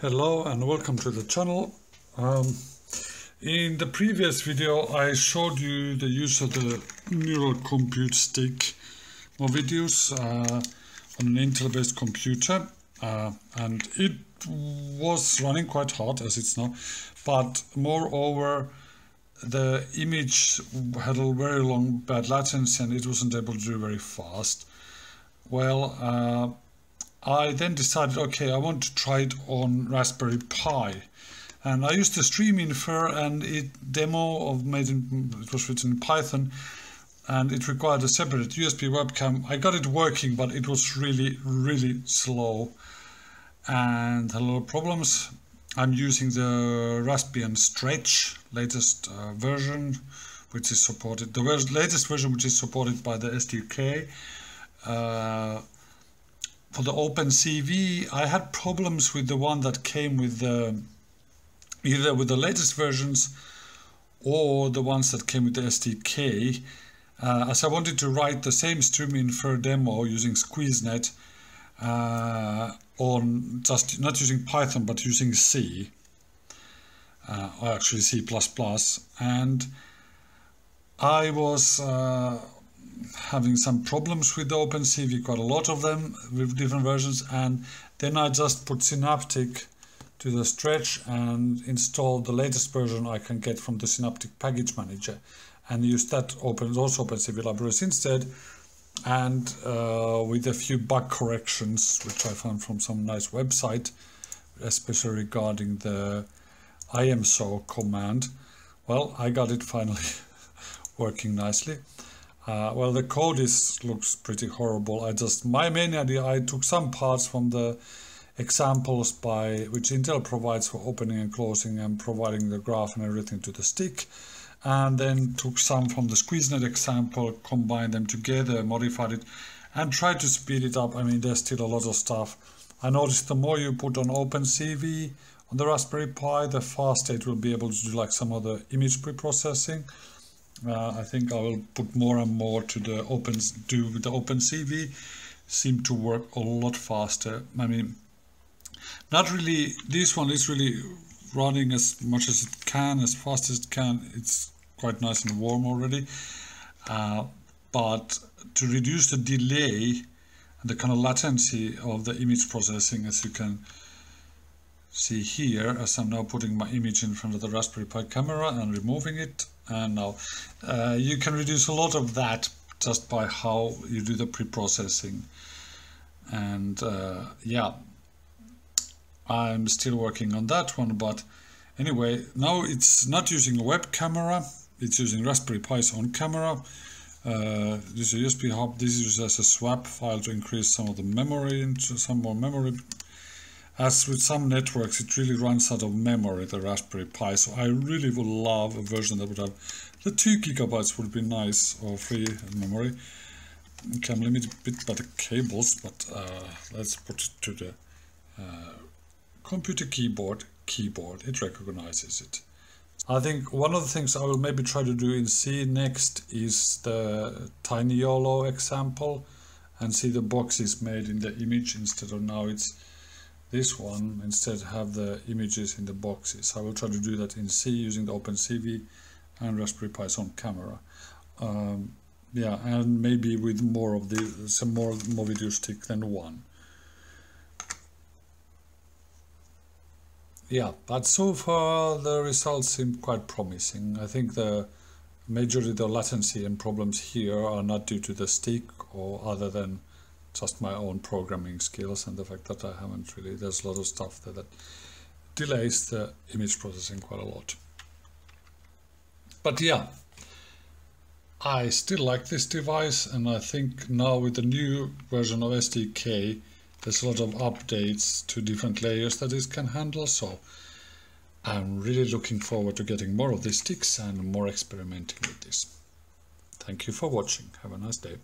Hello and welcome to the channel. Um, in the previous video I showed you the use of the neural compute stick Movidius uh, on an Intel based computer uh, and it was running quite hard as it's now but moreover the image had a very long bad latency and it wasn't able to do very fast. Well uh, I then decided, okay, I want to try it on Raspberry Pi. And I used the stream infer and it demo of made in, it was written in Python and it required a separate USB webcam. I got it working, but it was really, really slow and a lot of problems. I'm using the Raspbian Stretch latest uh, version, which is supported, the latest version which is supported by the SDK. Uh, for the OpenCV, I had problems with the one that came with the either with the latest versions or the ones that came with the SDK. Uh, as I wanted to write the same StreamInfer demo using SqueezeNet uh, on just not using Python but using C, uh, actually C++, and I was uh, having some problems with OpenCV, quite a lot of them with different versions, and then I just put Synaptic to the stretch and installed the latest version I can get from the Synaptic Package Manager and use that open those OpenCV libraries instead. And uh, with a few bug corrections which I found from some nice website especially regarding the imshow command. Well I got it finally working nicely uh, well, the code is looks pretty horrible. I just my main idea I took some parts from the examples by which Intel provides for opening and closing and providing the graph and everything to the stick and then took some from the SqueezeNet example, combined them together, modified it and tried to speed it up. I mean, there's still a lot of stuff. I noticed the more you put on OpenCV on the Raspberry Pi, the faster it will be able to do like some of the image preprocessing. Uh, I think I will put more and more to the open do the OpenCV. Seem to work a lot faster. I mean, not really. This one is really running as much as it can, as fast as it can. It's quite nice and warm already. Uh, but to reduce the delay and the kind of latency of the image processing, as you can see here, as I'm now putting my image in front of the Raspberry Pi camera and removing it, and now uh, you can reduce a lot of that just by how you do the pre-processing. And uh, yeah I'm still working on that one but anyway now it's not using a web camera. It's using Raspberry Pi's own camera. Uh, this is a USB hub. This is as a swap file to increase some of the memory into some more memory as with some networks, it really runs out of memory, the Raspberry Pi, so I really would love a version that would have the 2 gigabytes would be nice, or free memory. Okay, I'm limited a bit by the cables, but uh, let's put it to the uh, computer keyboard, keyboard, it recognizes it. I think one of the things I will maybe try to do in C next is the TinyYOLO example and see the boxes made in the image instead of now it's this one instead have the images in the boxes. I will try to do that in C using the OpenCV and Raspberry Pi's own camera. Um, yeah, and maybe with more of the some more Movidius stick than one. Yeah, but so far the results seem quite promising. I think the majority the latency and problems here are not due to the stick or other than just my own programming skills and the fact that I haven't really, there's a lot of stuff there that delays the image processing quite a lot. But yeah, I still like this device and I think now with the new version of SDK, there's a lot of updates to different layers that it can handle, so I'm really looking forward to getting more of these sticks and more experimenting with this. Thank you for watching. Have a nice day.